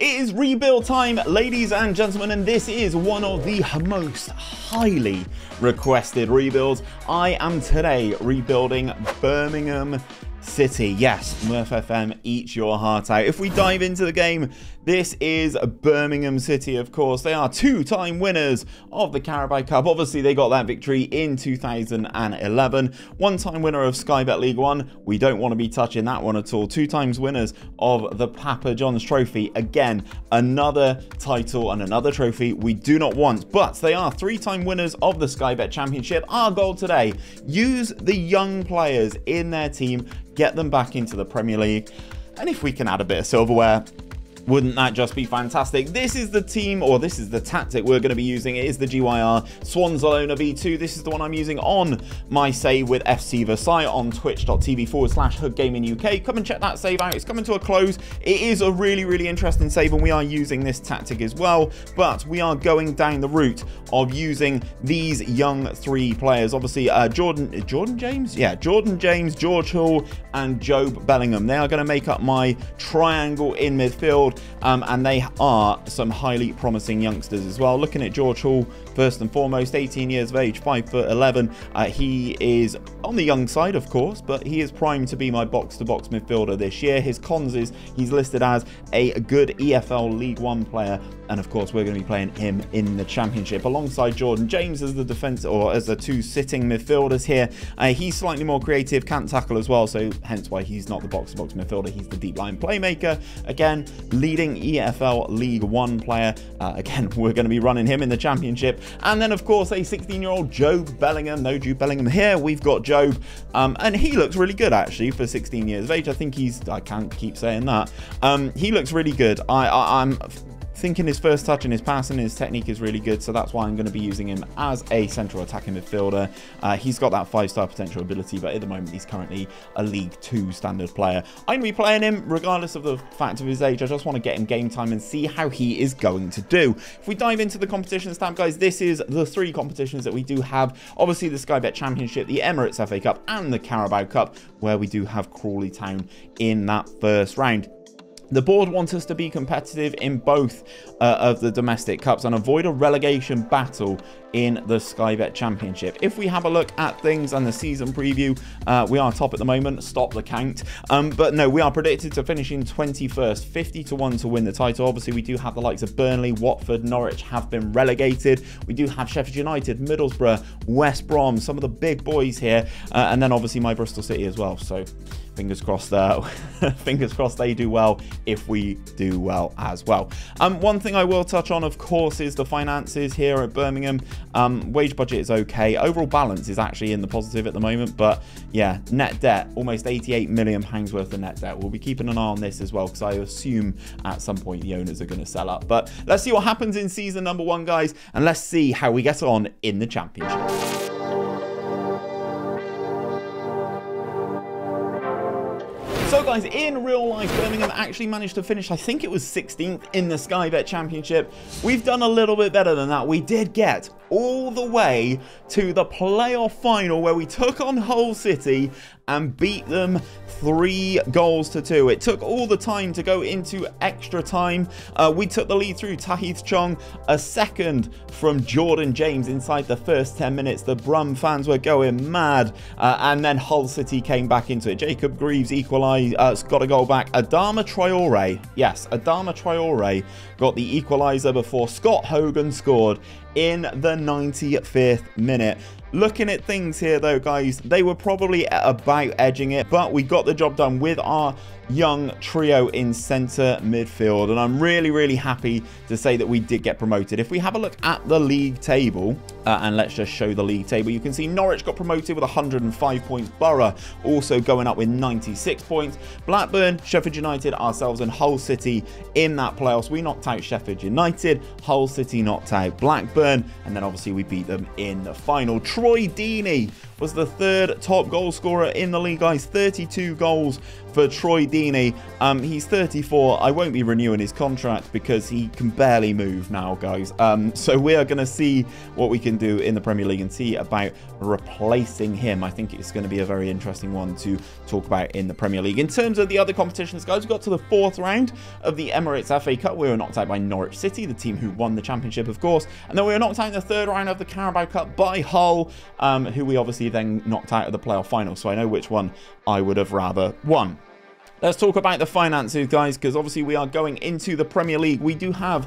It is rebuild time, ladies and gentlemen, and this is one of the most highly requested rebuilds. I am today rebuilding Birmingham City. Yes, Murph FM, eat your heart out. If we dive into the game, this is Birmingham City, of course. They are two-time winners of the Carabao Cup. Obviously, they got that victory in 2011. One-time winner of Sky Bet League One. We don't want to be touching that one at all. Two times winners of the Papa John's Trophy. Again, another title and another trophy we do not want. But they are three-time winners of the Sky Bet Championship. Our goal today, use the young players in their team, get them back into the Premier League. And if we can add a bit of silverware, wouldn't that just be fantastic? This is the team, or this is the tactic we're going to be using. It is the GYR Swanzalona V2. This is the one I'm using on my save with FC Versailles on twitch.tv forward slash Hood Gaming UK. Come and check that save out. It's coming to a close. It is a really, really interesting save, and we are using this tactic as well. But we are going down the route of using these young three players. Obviously, uh, Jordan, Jordan James? Yeah, Jordan James, George Hall, and Jobe Bellingham. They are going to make up my triangle in midfield um, and they are some highly promising youngsters as well. Looking at George Hall, first and foremost, 18 years of age, 5 foot 11. Uh, he is on the young side, of course, but he is primed to be my box-to-box -box midfielder this year. His cons is he's listed as a good EFL League One player, and of course, we're going to be playing him in the Championship alongside Jordan James as the defence or as the two sitting midfielders here. Uh, he's slightly more creative, can't tackle as well, so hence why he's not the box-to-box -box midfielder. He's the deep line playmaker. Again, leading EFL League One player. Uh, again, we're going to be running him in the Championship. And then, of course, a 16 year old Jobe Bellingham. No Jude Bellingham here. We've got Jobe. Um, and he looks really good, actually, for 16 years of age. I think he's, I can't keep saying that. Um, he looks really good. I, I, I'm thinking his first touch and his passing and his technique is really good, so that's why I'm going to be using him as a central attacking midfielder. Uh, he's got that five-star potential ability, but at the moment he's currently a League 2 standard player. I'm going to be playing him regardless of the fact of his age. I just want to get him game time and see how he is going to do. If we dive into the competition stamp, guys, this is the three competitions that we do have. Obviously, the Sky Bet Championship, the Emirates FA Cup, and the Carabao Cup, where we do have Crawley Town in that first round. The board wants us to be competitive in both uh, of the domestic cups and avoid a relegation battle in the Sky Bet Championship. If we have a look at things and the season preview, uh, we are top at the moment. Stop the count. Um, but no, we are predicted to finish in 21st, 50 to 1 to win the title. Obviously, we do have the likes of Burnley, Watford, Norwich have been relegated. We do have Sheffield United, Middlesbrough, West Brom, some of the big boys here, uh, and then obviously my Bristol City as well. So fingers crossed uh, fingers crossed they do well if we do well as well. Um one thing i will touch on of course is the finances here at birmingham. Um wage budget is okay. Overall balance is actually in the positive at the moment but yeah net debt almost 88 million pounds worth of net debt. We'll be keeping an eye on this as well because i assume at some point the owners are going to sell up. But let's see what happens in season number one guys and let's see how we get on in the championship Guys, in real life, Birmingham actually managed to finish, I think it was 16th in the Sky Bet Championship. We've done a little bit better than that. We did get all the way to the playoff final where we took on Hull City and beat them three goals to two. It took all the time to go into extra time. Uh, we took the lead through Tahith Chong, a second from Jordan James inside the first 10 minutes. The Brum fans were going mad. Uh, and then Hull City came back into it. Jacob Greaves equalised, uh, got a goal back. Adama Traore, yes, Adama Traore got the equaliser before Scott Hogan scored in the 95th minute. Looking at things here though, guys, they were probably about edging it, but we got the job done with our young trio in centre midfield. And I'm really, really happy to say that we did get promoted. If we have a look at the league table, uh, and let's just show the league table, you can see Norwich got promoted with 105 points. Boro also going up with 96 points. Blackburn, Sheffield United, ourselves, and Hull City in that playoffs. We knocked out Sheffield United, Hull City knocked out Blackburn, and then obviously we beat them in the final. Troy Deeney was the third top goal scorer in the league, guys. 32 goals for Troy Deeney. Um, he's 34. I won't be renewing his contract because he can barely move now, guys. Um, so we are going to see what we can do in the Premier League and see about replacing him. I think it's going to be a very interesting one to talk about in the Premier League. In terms of the other competitions, guys, we got to the fourth round of the Emirates FA Cup. We were knocked out by Norwich City, the team who won the championship, of course. And then we were knocked out in the third round of the Carabao Cup by Hull, um, who we obviously then knocked out of the playoff final. So I know which one I would have rather won. Let's talk about the finances, guys, because obviously we are going into the Premier League. We do have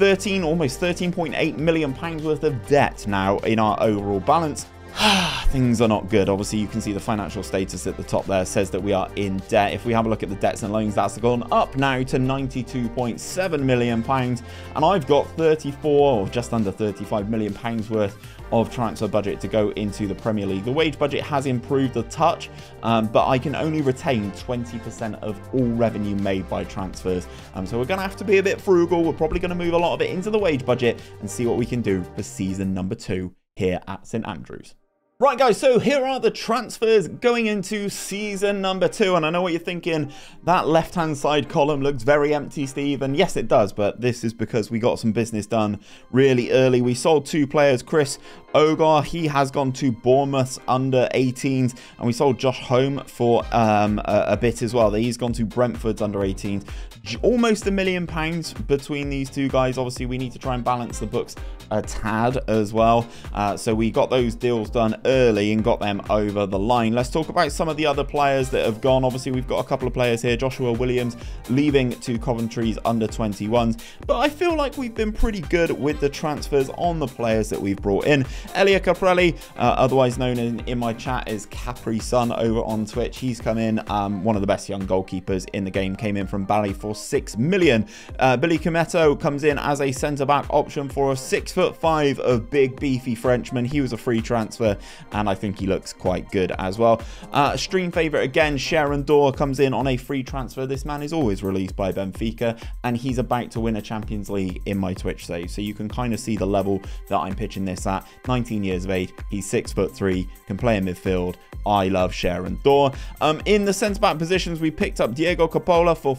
13, almost 13.8 million pounds worth of debt now in our overall balance. Things are not good. Obviously, you can see the financial status at the top there says that we are in debt. If we have a look at the debts and loans, that's gone up now to 92.7 million pounds, and I've got 34 or just under 35 million pounds worth of transfer budget to go into the Premier League. The wage budget has improved a touch, um, but I can only retain 20% of all revenue made by transfers. Um, so we're going to have to be a bit frugal. We're probably going to move a lot of it into the wage budget and see what we can do for season number two here at St Andrews. Right, guys, so here are the transfers going into season number two. And I know what you're thinking. That left-hand side column looks very empty, Steve. And yes, it does. But this is because we got some business done really early. We sold two players. Chris Ogar, he has gone to Bournemouth's under 18s. And we sold Josh Home for um, a, a, bit as well. He's gone to Brentford's under 18s. Almost a million pounds between these two guys. Obviously, we need to try and balance the books a tad as well. Uh, so we got those deals done early and got them over the line. Let's talk about some of the other players that have gone. Obviously, we've got a couple of players here. Joshua Williams leaving to Coventry's under 21s. But I feel like we've been pretty good with the transfers on the players that we've brought in. Elia Caprile, uh, otherwise known in, in, my chat as Capri Sun over on Twitch. He's come in, um, one of the best young goalkeepers in the game, came in from Bari for 6 million. Uh, Billy Koumetio comes in as a centre-back option for a 6 foot 5 of big beefy Frenchman. He was a free transfer and I think he looks quite good as well. Uh, stream favourite again, Sharon Dorr comes in on a free transfer. This man is always released by Benfica and he's about to win a Champions League in my Twitch save. So you can kind of see the level that I'm pitching this at. 19 years of age, he's six foot three, can play in midfield. I love Sharon Dorr. Um, in the centre back positions, we picked up Diego Coppola for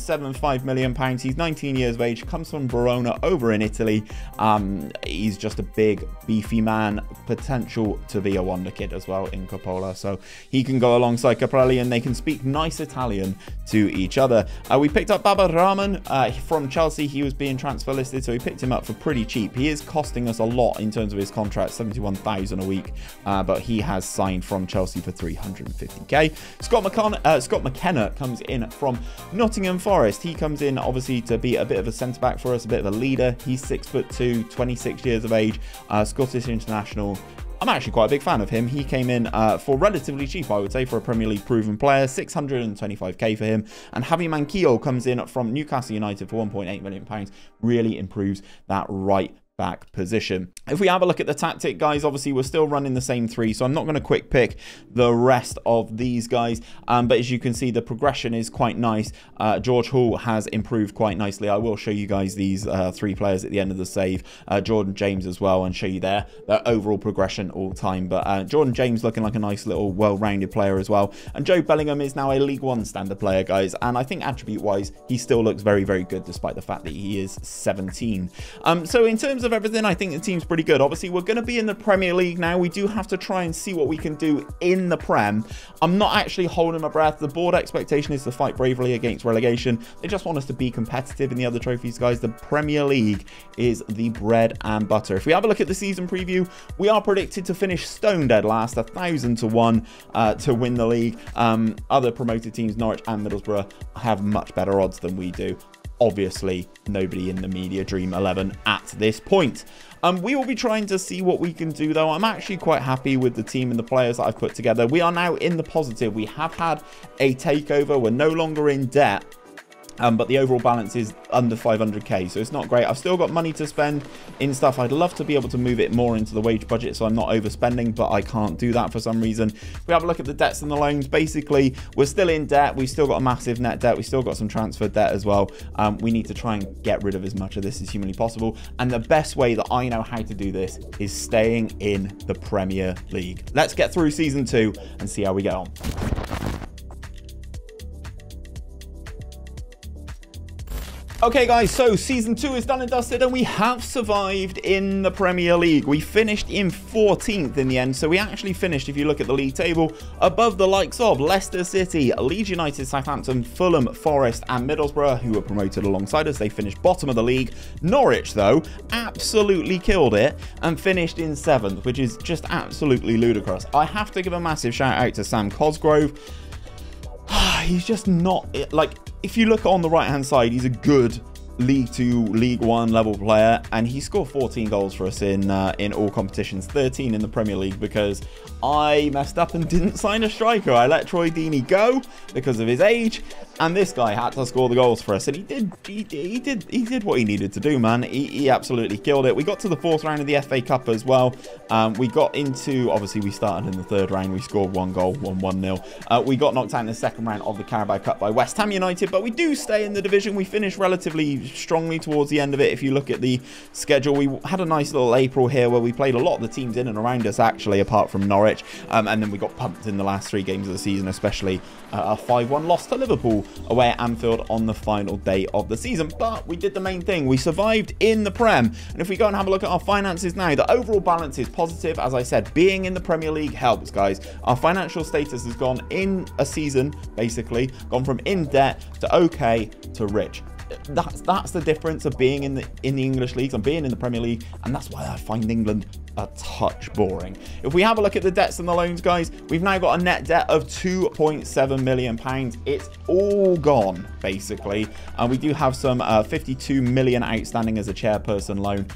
5.75 million pounds. He's 19 years of age, comes from Verona over in Italy. Um, he's just a big, beefy man, potential to be a wonder kid as well in Coppola. So he can go alongside Caprile and they can speak nice Italian to each other. Uh, we picked up Baba Rahman uh, from Chelsea. He was being transfer listed, so we picked him up for pretty cheap. He is costing us a lot in terms of his contract, 71,000 a week, uh, but he has signed from Chelsea for 350k. Scott, McCon- uh, Scott McKenna comes in from Nottingham Forest. He comes in obviously to be a bit of a centre back for us, a bit of a leader. He's six foot two, 26 years of age, uh, Scottish international. I'm actually quite a big fan of him. He came in uh, for relatively cheap, I would say, for a Premier League proven player. 625k for him. And Javi Manquillo comes in from Newcastle United for 1.8 million pounds. Really improves that right back position. If we have a look at the tactic, guys, obviously we're still running the same three, so I'm not going to quick pick the rest of these guys. Um, but as you can see, the progression is quite nice. Uh, George Hall has improved quite nicely. I will show you guys these uh, three players at the end of the save. Uh, Jordan James as well, and show you their, their overall progression all time. But uh, Jordan James looking like a nice little well-rounded player as well. And Jobe Bellingham is now a League One standard player, guys. And I think attribute-wise, he still looks very, very good, despite the fact that he is 17. Um, so in terms of of everything, I think the team's pretty good. Obviously, we're going to be in the Premier League now. We do have to try and see what we can do in the Prem. I'm not actually holding my breath. The board expectation is to fight bravely against relegation. They just want us to be competitive in the other trophies, guys. The Premier League is the bread and butter. If we have a look at the season preview, we are predicted to finish stone dead last, a thousand to one uh, to win the league. Um, other promoted teams, Norwich and Middlesbrough, have much better odds than we do obviously nobody in the media dream 11 at this point. Um, we will be trying to see what we can do though. I'm actually quite happy with the team and the players that i've put together. We are now in the positive. We have had a takeover. We're no longer in debt Um, but the overall balance is under 500k, so it's not great. I've still got money to spend in stuff. I'd love to be able to move it more into the wage budget so I'm not overspending, but I can't do that for some reason. If we have a look at the debts and the loans, basically, we're still in debt. We've still got a massive net debt. We've still got some transfer debt as well. Um, we need to try and get rid of as much of this as humanly possible. And the best way that I know how to do this is staying in the Premier League. Let's get through season two and see how we get on. Okay, guys, so season two is done and dusted, and we have survived in the Premier League. We finished in 14th in the end, so we actually finished, if you look at the league table, above the likes of Leicester City, Leeds United, Southampton, Fulham, Forest, and Middlesbrough, who were promoted alongside us. They finished bottom of the league. Norwich, though, absolutely killed it and finished in seventh, which is just absolutely ludicrous. I have to give a massive shout out to Sam Cosgrove. He's just not like if you look on the right hand side, he's a good League Two, League One level player, and he scored 14 goals for us in uh, in all competitions, 13 in the Premier League because I messed up and didn't sign a striker. I let Troy Deeney go because of his age, and this guy had to score the goals for us, and he did. He, he did. He did what he needed to do, man. He, he, absolutely killed it. We got to the fourth round of the FA Cup as well. Um, we got into. Obviously, we started in the third round. We scored one goal, one one nil. Uh, we got knocked out in the second round of the Carabao Cup by West Ham United, but we do stay in the division. We finished relatively strongly towards the end of it. If you look at the schedule, we had a nice little April here where we played a lot of the teams in and around us, actually, apart from Norwich. Um, and then we got pumped in the last three games of the season, especially uh, a 5 1 loss to Liverpool away at Anfield on the final day of the season. But we did the main thing. We survived in the Prem. And if we go and have a look at our finances now, the overall balance is positive. As I said, being in the Premier League helps, guys. Our financial status has gone in a season, basically, gone from in debt to okay to rich that's that's the difference of being in the in the English leagues and being in the Premier League, and that's why I find England a touch boring. If we have a look at the debts and the loans, guys, we've now got a net debt of 2.7 million pounds. It's all gone basically, and we do have some uh, 52 million outstanding as a chairperson loan.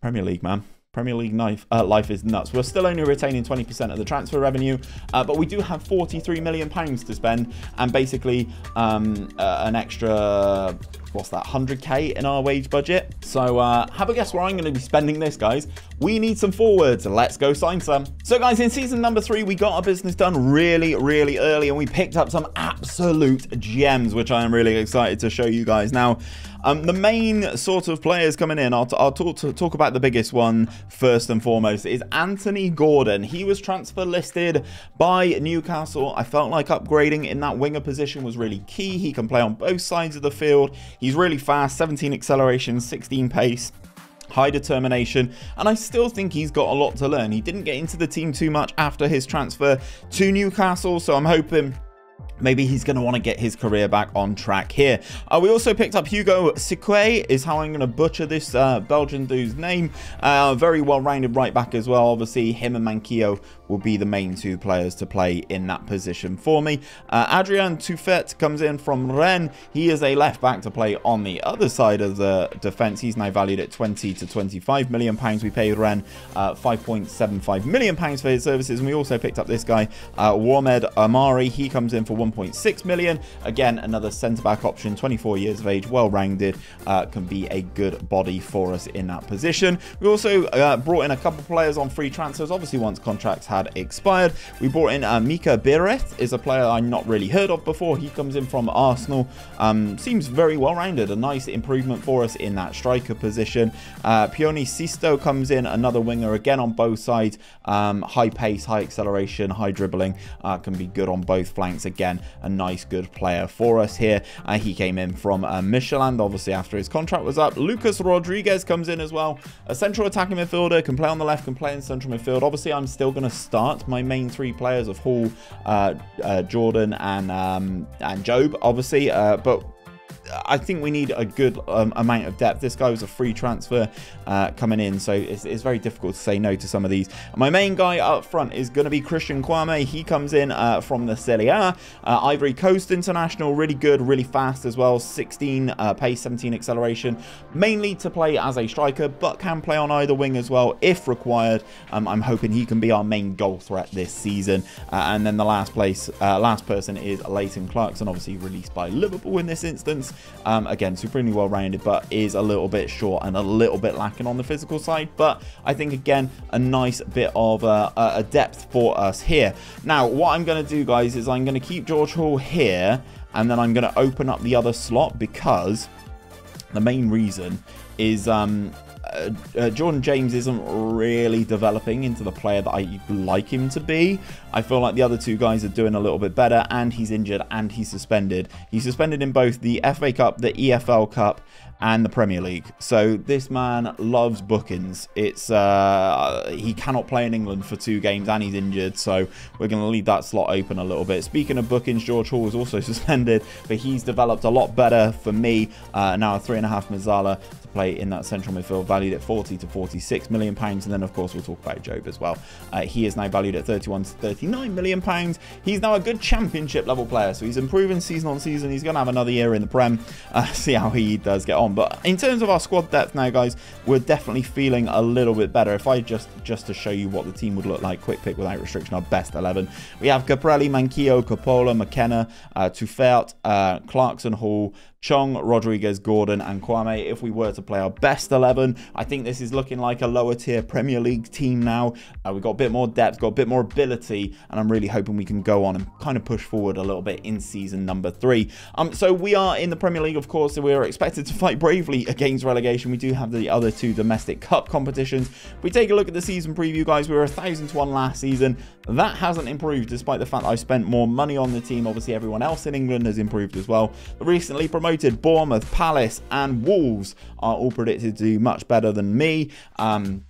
Premier League, man. Premier League life, uh, life is nuts. We're still only retaining 20% of the transfer revenue, uh, but we do have 43 million pounds to spend, and basically um, uh, an extra what's that 100k in our wage budget. So uh, have a guess where i'm going to be spending this guys. We need some forwards. Let's go sign some. So guys in season number three we got our business done really really early and we picked up some absolute gems which i am really excited to show you guys now um, the main sort of players coming in, I'll, I'll talk, to, talk about the biggest one first and foremost, is Anthony Gordon. He was transfer listed by Newcastle. I felt like upgrading in that winger position was really key. He can play on both sides of the field. He's really fast, 17 acceleration, 16 pace high determination, and I still think he's got a lot to learn. He didn't get into the team too much after his transfer to Newcastle, so I'm hoping maybe he's going to want to get his career back on track here. Uh, we also picked up Hugo Siquet, is how I'm going to butcher this uh, Belgian dude's name. Uh, very well-rounded right back as well. Obviously, him and Manquillo will be the main two players to play in that position for me. Uh, Adrien Truffert comes in from Rennes. He is a left back to play on the other side of the defence. He's now valued at 20 to 25 million pounds. We paid Rennes uh, 5.75 million pounds for his services, and we also picked up this guy, uh, Warmed Amari. He comes in for 1.6 million. Again, another centre back option, 24 years of age, well rounded, uh, can be a good body for us in that position. We also uh, brought in a couple of players on free transfers. Obviously, once contracts had expired. We brought in uh, Mika Biereth, is a player i not really heard of before. He comes in from Arsenal. Um, seems very well-rounded. A nice improvement for us in that striker position. Uh, Pione Sisto comes in, another winger again on both sides. Um, high pace, high acceleration, high dribbling. Uh, can be good on both flanks. Again, a nice, good player for us here. Uh, he came in from uh, Michelin, obviously, after his contract was up. Lucas Rodriguez comes in as well. A central attacking midfielder, can play on the left, can play in central midfield. Obviously, I'm still going to start. My main three players of Hall, uh, uh, Jordan, and um, and Jobe, obviously, uh, but I think we need a good um, amount of depth. This guy was a free transfer uh, coming in, so it's, it's, very difficult to say no to some of these. My main guy up front is going to be Christian Kouamé. He comes in uh, from the Serie A. Uh, Ivory Coast International, really good, really fast as well. 16 uh, pace, 17 acceleration. Mainly to play as a striker, but can play on either wing as well if required. Um, I'm hoping he can be our main goal threat this season. Uh, and then the last place, last person is Leighton Clarkson, obviously released by Liverpool in this instance. Um, again, supremely well rounded, but is a little bit short and a little bit lacking on the physical side. But I think, again, a nice bit of uh, a depth for us here. Now, what I'm going to do, guys, is I'm going to keep George Hall here, and then I'm going to open up the other slot because the main reason is um, uh, uh, Jordan James isn't really developing into the player that I like him to be. I feel like the other two guys are doing a little bit better, and he's injured and he's suspended. He's suspended in both the FA Cup, the EFL Cup, and the Premier League. So this man loves bookings. It's uh, he cannot play in England for two games and he's injured, so we're going to leave that slot open a little bit. Speaking of bookings, George Hall is also suspended, but he's developed a lot better for me. Uh, now a three and a half Mezzala to play in that central midfield, valued at 40 to 46 million pounds, and then of course we'll talk about Jobe as well. Uh, he is now valued at 31 to 39 million pounds. He's now a good championship level player, so he's improving season on season. He's going to have another year in the Prem. Uh, see how he does get on. But in terms of our squad depth now, guys, we're definitely feeling a little bit better. If I just, just to show you what the team would look like, quick pick without restriction, our best 11. We have Caprile, Manquillo, Coppola, McKenna, uh, Truffert, uh, Clarkson, Hall, Chong, Rodriguez, Gordon, and Kouamé. If we were to play our best 11, I think this is looking like a lower tier Premier League team now. Uh, we've got a bit more depth, got a bit more ability, and I'm really hoping we can go on and kind of push forward a little bit in season number three. Um, so we are in the Premier League, of course, so we are expected to fight bravely against relegation. We do have the other two domestic cup competitions. If we take a look at the season preview, guys, we were 1,000 to 1 last season. That hasn't improved despite the fact I spent more money on the team. Obviously, everyone else in England has improved as well. Recently promoted Bournemouth, Palace, and Wolves are all predicted to do much better than me. Um,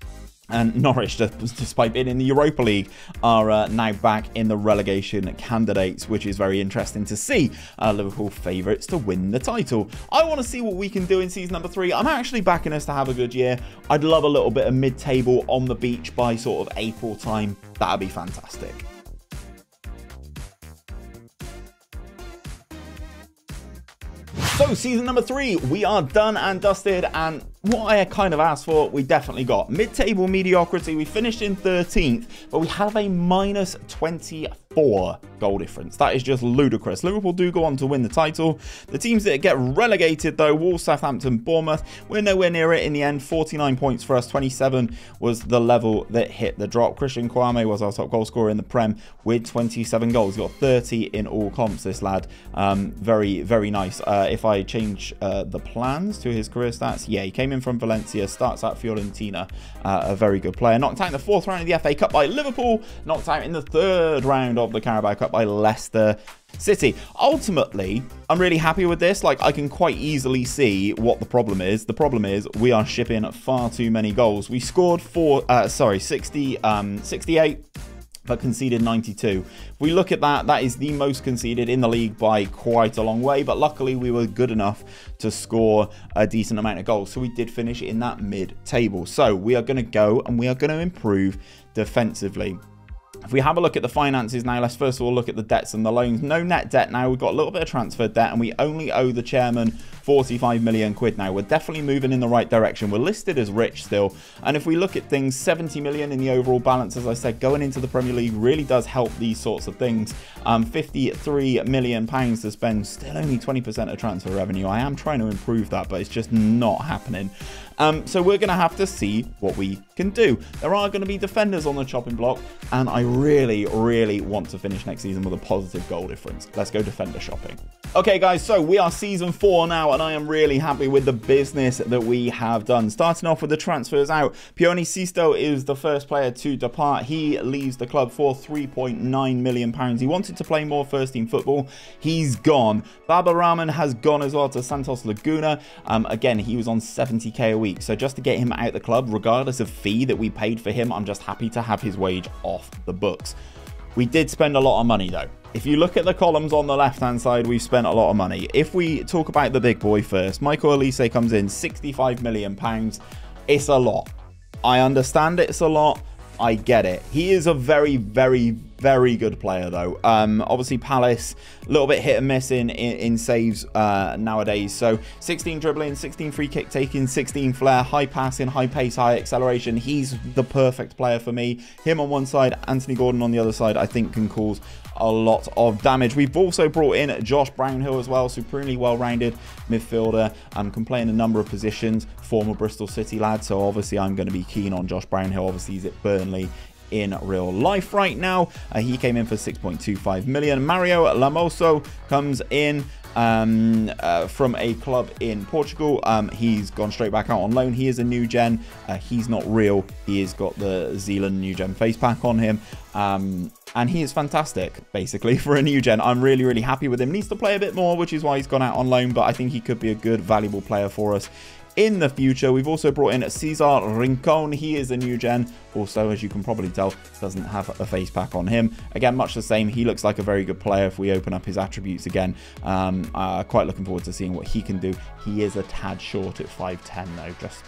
and Norwich, despite being in the Europa League, are uh, now back in the relegation candidates, which is very interesting to see. Uh, Liverpool favourites to win the title. I want to see what we can do in season number three. I'm actually backing us to have a good year. I'd love a little bit of mid-table on the beach by sort of April time. That'd be fantastic. So, season number three, we are done and dusted, and what I kind of asked for, we definitely got. Mid-table mediocrity, we finished in 13th, but we have a minus 24 goal difference. That is just ludicrous. Liverpool do go on to win the title. The teams that get relegated, though, Wolves, Southampton, Bournemouth, we're nowhere near it in the end. 49 points for us, 27 was the level that hit the drop. Christian Kouamé was our top goal scorer in the Prem with 27 goals. He got 30 in all comps, this lad. Um, very, very nice. Uh, if I change uh, the plans to his career stats, yeah, he came in from Valencia, starts at Fiorentina, uh, a very good player. Knocked out in the fourth round of the FA Cup by Liverpool, knocked out in the third round of the Carabao Cup by Leicester City. Ultimately, I'm really happy with this. Like, I can quite easily see what the problem is. The problem is we are shipping far too many goals. We scored four, uh, sorry, 60, um, 68 but conceded 92. If we look at that, that is the most conceded in the league by quite a long way, but luckily we were good enough to score a decent amount of goals, so we did finish in that mid-table. So we are going to go and we are going to improve defensively. If we have a look at the finances now, let's first of all look at the debts and the loans. No net debt now. We've got a little bit of transfer debt and we only owe the chairman 45 million quid now. We're definitely moving in the right direction. We're listed as rich still. And if we look at things, 70 million in the overall balance, as I said, going into the Premier League really does help these sorts of things. Um, 53 million pounds to spend, still only 20% of transfer revenue. I am trying to improve that, but it's just not happening. Um, so we're going to have to see what we can do. There are going to be defenders on the chopping block, and I really, really want to finish next season with a positive goal difference. Let's go defender shopping. Okay, guys, so we are season four now, and I am really happy with the business that we have done. Starting off with the transfers out, Pione Sisto is the first player to depart. He leaves the club for £3.9 million. He wanted to play more first team football. He's gone. Baba Rahman has gone as well to Santos Laguna. Um, again, he was on 70k a week week. So just to get him out the club, regardless of fee that we paid for him, I'm just happy to have his wage off the books. We did spend a lot of money though. if you look at the columns on the left-hand side, we've spent a lot of money. If we talk about the big boy first, Michael Olise comes in 65 million pounds. It's a lot. I understand it's a lot. I get it. He is a very, very, very good player, though. Um, obviously, Palace, a little bit hit and miss in, in, in saves uh, nowadays. So, 16 dribbling, 16 free kick taking, 16 flair, high passing, high pace, high acceleration. He's the perfect player for me. Him on one side, Anthony Gordon on the other side, I think can cause a lot of damage. We've also brought in Josh Brownhill as well, supremely well-rounded midfielder, um, can play in a number of positions, former Bristol City lad, so obviously I'm going to be keen on Josh Brownhill. Obviously he's at Burnley in real life right now. Uh, he came in for 6.25 million. Mario Lamoso comes in um, uh, from a club in Portugal. Um, he's gone straight back out on loan. He is a new gen. Uh, he's not real. He has got the Zealand new gen face pack on him. Um, and he is fantastic, basically, for a new gen. I'm really, really happy with him. Needs to play a bit more, which is why he's gone out on loan, but I think he could be a good, valuable player for us in the future. We've also brought in Cesar Rincon. He is a new gen. Also, as you can probably tell, doesn't have a face pack on him. Again, much the same. He looks like a very good player if we open up his attributes again. Um, uh, quite looking forward to seeing what he can do. He is a tad short at 5'10", though. Just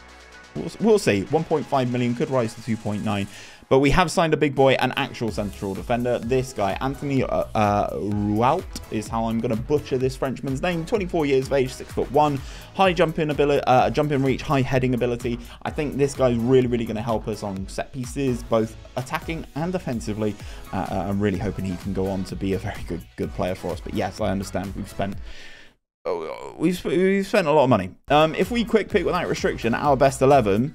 We'll, we'll, see. 1.5 million could rise to 2.9. But we have signed a big boy, an actual central defender. This guy, Anthony uh, uh, Rouault, is how I'm going to butcher this Frenchman's name. 24 years of age, 6 foot 1, high jumping ability, uh, jumping reach, high heading ability. I think this guy's really, really going to help us on set pieces, both attacking and defensively. Uh, uh, I'm really hoping he can go on to be a very good, good player for us. But yes, I understand we've spent oh, we've, we've spent a lot of money. Um, if we quick pick without restriction, our best 11,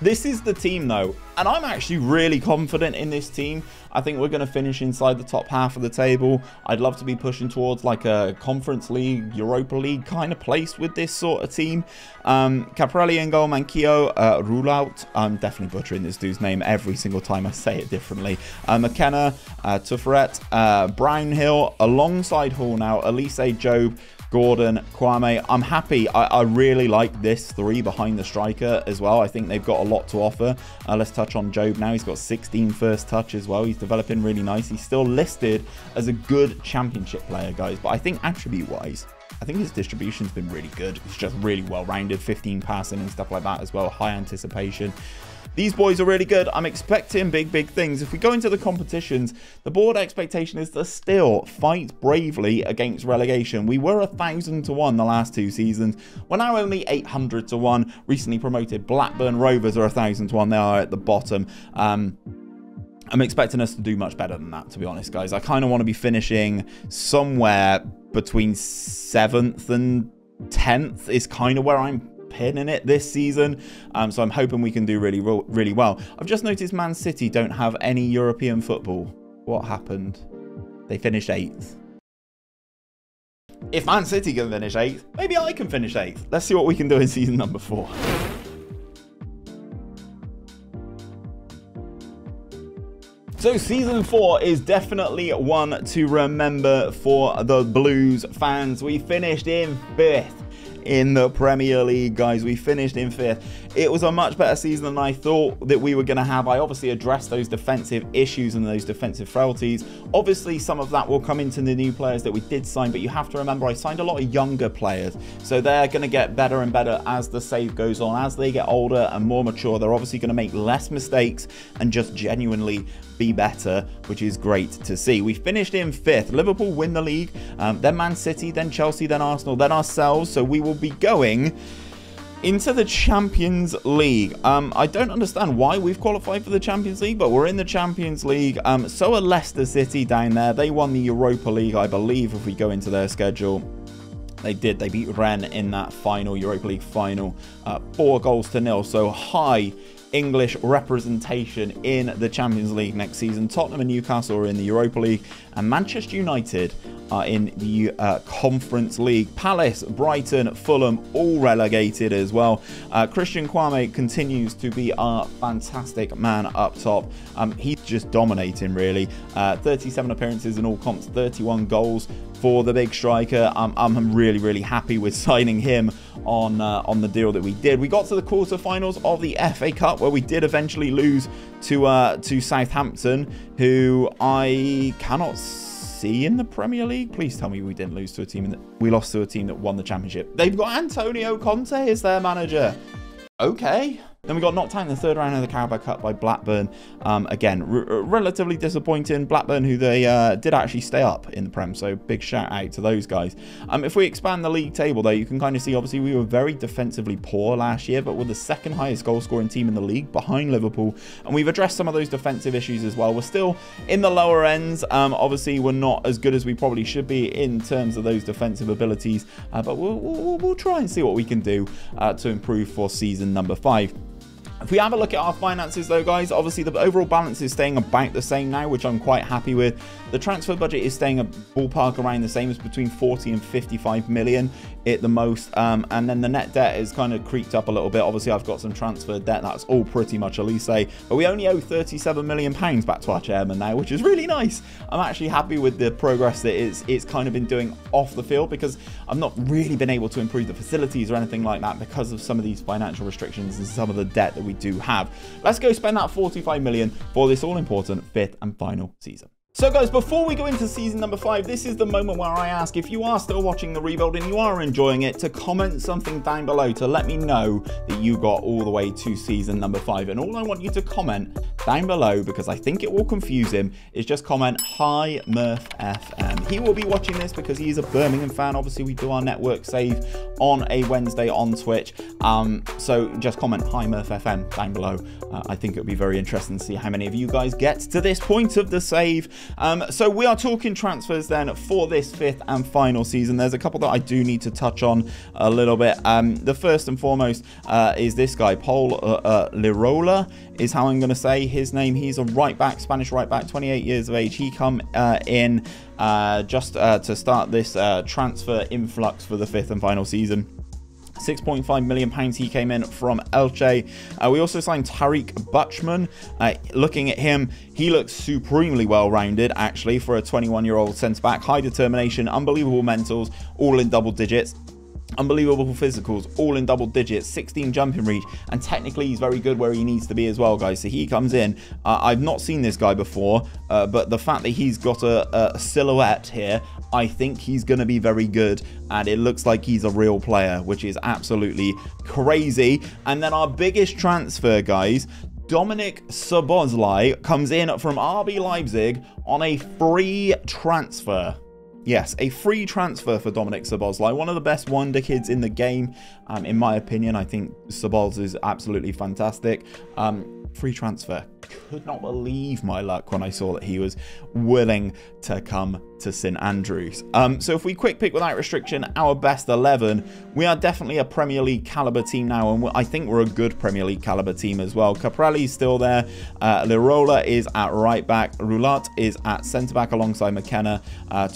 this is the team though, and I'm actually really confident in this team. I think we're going to finish inside the top half of the table. I'd love to be pushing towards like a Conference League, Europa League kind of place with this sort of team. Um, Caprile and Manquillo, uh, Rouault. I'm definitely butchering this dude's name every single time I say it differently. Uh, McKenna, uh, uh, Brownhill, alongside Hall now, Olise Jobe, Gordon, Kouamé. I'm happy. I, I, really like this three behind the striker as well. I think they've got a lot to offer. Uh, let's touch on Jobe now. He's got 16 first touch as well. He's developing really nice. He's still listed as a good championship player, guys. But I think attribute-wise, I think his distribution's been really good. He's just really well-rounded, 15 passing and stuff like that as well. High anticipation. These boys are really good. I'm expecting big, big things. If we go into the competitions, the board expectation is to still fight bravely against relegation. We were a thousand to one the last two seasons. We're now only 800 to one. Recently promoted Blackburn Rovers are a thousand to one. They are at the bottom. Um, I'm expecting us to do much better than that, to be honest, guys. I kind of want to be finishing somewhere between 7th and 10th is kind of where I'm pin in it this season. Um, so I'm hoping we can do really, really well. I've just noticed Man City don't have any European football. What happened? They finished eighth. If Man City can finish eighth, maybe I can finish eighth. Let's see what we can do in season number four. So season four is definitely one to remember for the Blues fans. We finished in fifth in the Premier League, guys. We finished in fifth. It was a much better season than I thought that we were going to have. I obviously addressed those defensive issues and those defensive frailties. Obviously, some of that will come into the new players that we did sign, but you have to remember I signed a lot of younger players. So they're going to get better and better as the save goes on. As they get older and more mature, they're obviously going to make less mistakes and just genuinely be better, which is great to see. We finished in fifth. Liverpool win the league, um, then Man City, then Chelsea, then Arsenal, then ourselves. So we will be going into the Champions League. Um, I don't understand why we've qualified for the Champions League, but we're in the Champions League. Um, so are Leicester City down there. They won the Europa League, I believe, if we go into their schedule. They did. They beat Rennes in that final, Europa League final, uh, four goals to nil. So high English representation in the Champions League next season. Tottenham and Newcastle are in the Europa League, and Manchester United are in the uh, Conference League. Palace, Brighton, Fulham, all relegated as well. Uh, Christian Kouamé continues to be our fantastic man up top. Um, he's just dominating, really. Uh, 37 appearances in all comps, 31 goals for the big striker. I'm, I'm really, really happy with signing him on uh, on the deal that we did. We got to the quarterfinals of the FA Cup where we did eventually lose to uh, to Southampton, who I cannot see in the Premier League? Please tell me we didn't lose to a team that we lost to a team that won the championship. They've got Antonio Conte as their manager. Okay. Then we got knocked out in the third round of the Carabao Cup by Blackburn. Um, again, relatively disappointing. Blackburn, who they uh, did actually stay up in the Prem, so big shout out to those guys. Um, if we expand the league table, though, you can kind of see obviously we were very defensively poor last year, but we're the second highest goal scoring team in the league behind Liverpool, and we've addressed some of those defensive issues as well. We're still in the lower ends. Um, obviously, we're not as good as we probably should be in terms of those defensive abilities, uh, but we'll, we'll, we'll, try and see what we can do uh, to improve for season number five. If we have a look at our finances though, guys, obviously the overall balance is staying about the same now, which I'm quite happy with. The transfer budget is staying a ballpark around the same as between 40 and 55 million at the most. Um, and then the net debt is kind of creeped up a little bit. Obviously, I've got some transfer debt. That's all pretty much Olise. But we only owe 37 million pounds back to our chairman now, which is really nice. I'm actually happy with the progress that it's, it's kind of been doing off the field because I've not really been able to improve the facilities or anything like that because of some of these financial restrictions and some of the debt that we do have. Let's go spend that 45 million for this all important fifth and final season. So guys, before we go into season number five, this is the moment where I ask if you are still watching the rebuild and you are enjoying it to comment something down below to let me know that you got all the way to season number five. And all I want you to comment down below, because I think it will confuse him, is just comment, hi Murph FM. He will be watching this because he's a Birmingham fan. Obviously, we do our network save on a Wednesday on Twitch. Um, so just comment, hi Murph FM down below. Uh, I think it would be very interesting to see how many of you guys get to this point of the save. Um, so we are talking transfers then for this fifth and final season. There's a couple that I do need to touch on a little bit. Um, the first and foremost uh, is this guy, Pol uh, uh, Lirola is how I'm going to say his name. He's a right back, Spanish right back, 28 years of age. He come uh, in uh, just uh, to start this uh, transfer influx for the fifth and final season. 6.5 million pounds he came in from Elche. Uh, we also signed Tariq Butchman. Uh, looking at him, he looks supremely well rounded actually for a 21 year old centre back. High determination, unbelievable mentals, all in double digits. Unbelievable physicals, all in double digits, 16 jumping reach, and technically he's very good where he needs to be as well, guys. So he comes in. Uh, I've not seen this guy before, uh, but the fact that he's got a, a silhouette here, I think he's going to be very good, and it looks like he's a real player, which is absolutely crazy. And then our biggest transfer, guys, Dominik Szoboszlai comes in from RB Leipzig on a free transfer. Yes, a free transfer for Dominik Szoboszlai, one of the best wonder kids in the game, um, in my opinion. I think Saboz is absolutely fantastic. Um, free transfer could not believe my luck when I saw that he was willing to come to St Andrews. Um, so if we quick pick without restriction our best 11, we are definitely a Premier League caliber team now, and I think we're a good Premier League caliber team as well. Caprile's still there. Uh, Lirola is at right back. Roulat is at centre back alongside McKenna. Uh,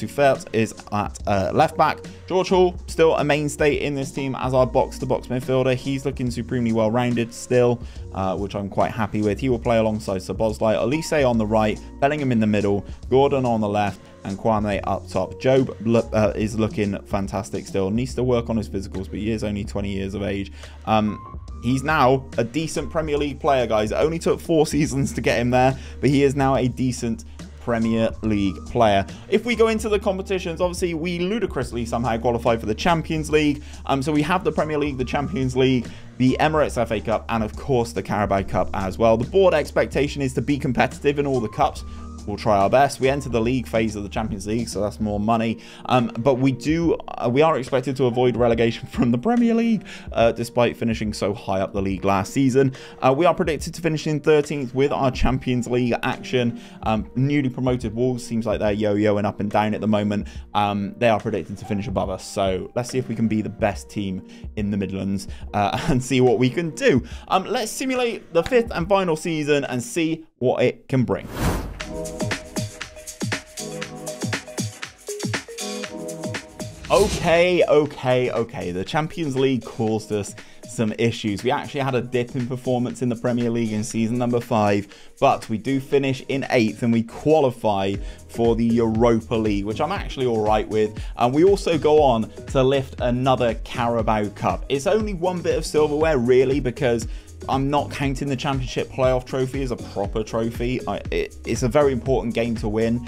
is at uh, left back. George Hall still a mainstay in this team as our box-to-box -box midfielder. He's looking supremely well-rounded still, uh, which I'm quite happy with. He will play alongside Szoboszlai. Olise on the right, Bellingham in the middle, Gordon on the left, and Kouamé up top. Jobe uh, is looking fantastic still. Needs to work on his physicals, but he is only 20 years of age. Um, he's now a decent Premier League player, guys. It only took four seasons to get him there, but he is now a decent Premier League player. If we go into the competitions, obviously we ludicrously somehow qualify for the Champions League. Um, so we have the Premier League, the Champions League, the Emirates FA Cup, and of course the Carabao Cup as well. The board expectation is to be competitive in all the cups, we'll try our best. We enter the league phase of the Champions League, so that's more money. Um, but we do, uh, we are expected to avoid relegation from the Premier League, uh, despite finishing so high up the league last season. Uh, we are predicted to finish in 13th with our Champions League action. Um, newly promoted Wolves seems like they're yo-yoing up and down at the moment. Um, they are predicted to finish above us, so let's see if we can be the best team in the Midlands uh, and see what we can do. Um, let's simulate the fifth and final season and see what it can bring. Okay, okay, okay. The Champions League caused us some issues. We actually had a dip in performance in the Premier League in season number five, but we do finish in eighth and we qualify for the Europa League, which I'm actually all right with. And we also go on to lift another Carabao Cup. It's only one bit of silverware, really, because I'm not counting the championship playoff trophy as a proper trophy. I, it, it's a very important game to win,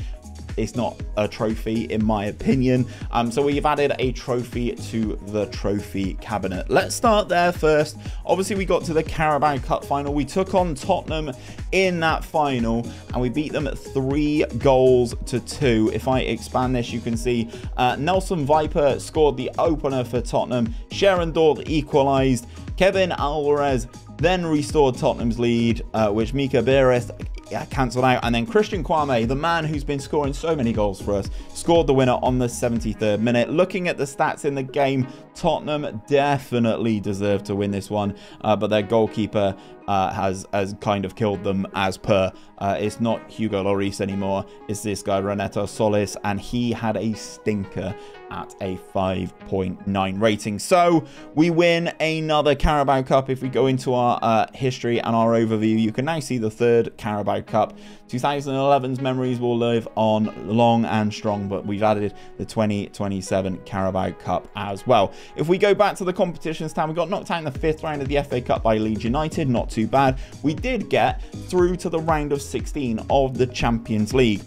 it's not a trophy in my opinion. Um, so we've added a trophy to the trophy cabinet. Let's start there first. Obviously, we got to the Carabao Cup final. We took on Tottenham in that final and we beat them at three goals to two. If I expand this, you can see uh, Nelson Viper scored the opener for Tottenham. Sharon Dort equalised. Kevin Alvarez then restored Tottenham's lead, uh, which Mika Biereth yeah, cancelled out. And then Christian Kouamé, the man who's been scoring so many goals for us, scored the winner on the 73rd minute. Looking at the stats in the game, Tottenham definitely deserved to win this one, uh, but their goalkeeper uh, has has kind of killed them as per. Uh, it's not Hugo Lloris anymore. It's this guy Renato Solis, and he had a stinker at a 5.9 rating. So we win another Carabao Cup. If we go into our uh, history and our overview, you can now see the third Carabao Cup. 2011's memories will live on long and strong, but we've added the 2027 Carabao Cup as well. If we go back to the competitions time, we got knocked out in the fifth round of the FA Cup by Leeds United. Not too bad. We did get through to the round of 16 of the Champions League.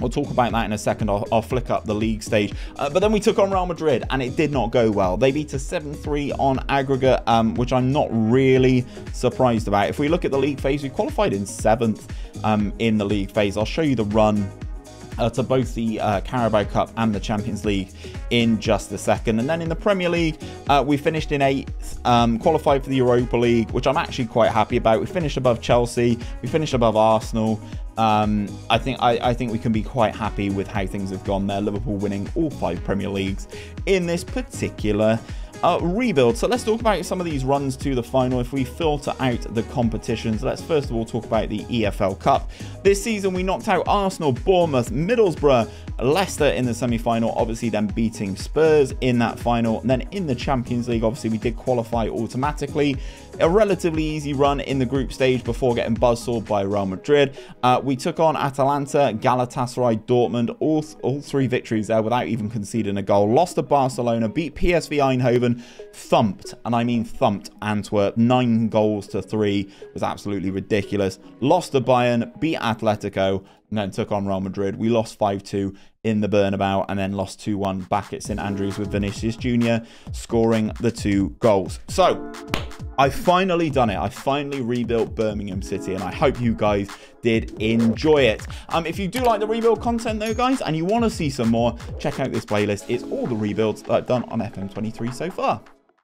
We'll talk about that in a second. I'll, I'll flick up the league stage. Uh, but then we took on Real Madrid and it did not go well. They beat us 7-3 on aggregate, um, which I'm not really surprised about. If we look at the league phase, we qualified in seventh um, in the league phase. I'll show you the run uh, to both the uh, Carabao Cup and the Champions League in just a second. And then in the Premier League, uh, we finished in eighth, um, qualified for the Europa League, which I'm actually quite happy about. We finished above Chelsea, we finished above Arsenal. Um, I think I, I, think we can be quite happy with how things have gone there. Liverpool winning all five Premier Leagues in this particular uh, rebuild. So let's talk about some of these runs to the final. If we filter out the competitions, let's first of all talk about the EFL Cup. This season, we knocked out Arsenal, Bournemouth, Middlesbrough, Leicester in the semi-final, obviously then beating Spurs in that final. And then in the Champions League, obviously we did qualify automatically. A relatively easy run in the group stage before getting buzzsawed by Real Madrid. Uh, we took on Atalanta, Galatasaray, Dortmund, all, all three victories there without even conceding a goal. Lost to Barcelona, beat PSV Eindhoven, thumped, and I mean thumped Antwerp. Nine goals to three was absolutely ridiculous. Lost to Bayern, beat Atletico, and then took on Real Madrid. We lost 5-2 in the Bernabéu and then lost 2-1 back at St Andrews with Vinicius Jr. scoring the two goals. So, I've finally done it. I finally rebuilt Birmingham City and I hope you guys did enjoy it. Um, if you do like the rebuild content though, guys, and you want to see some more, check out this playlist. It's all the rebuilds that I've done on FM23 so far.